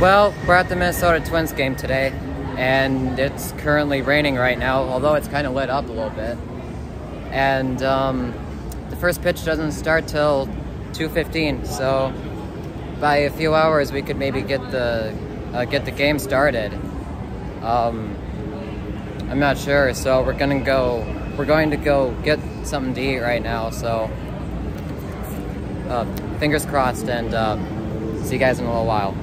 Well, we're at the Minnesota Twins game today, and it's currently raining right now, although it's kind of lit up a little bit. And um, the first pitch doesn't start till 2:15, so by a few hours we could maybe get the uh, get the game started. Um, I'm not sure, so we're gonna go. We're going to go get something to eat right now. So uh, fingers crossed, and uh, see you guys in a little while.